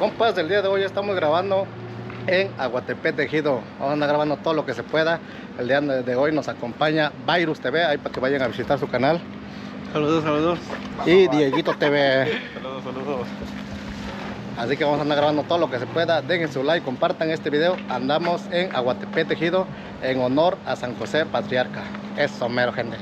Compas, el día de hoy estamos grabando en Aguatepec Tejido. Vamos a andar grabando todo lo que se pueda. El día de hoy nos acompaña Virus TV, ahí para que vayan a visitar su canal. Saludos, saludos. Y Dieguito TV. Saludos, saludos. Así que vamos a andar grabando todo lo que se pueda. Dejen su like, compartan este video. Andamos en Aguatepec Tejido en honor a San José Patriarca. Eso mero, gente.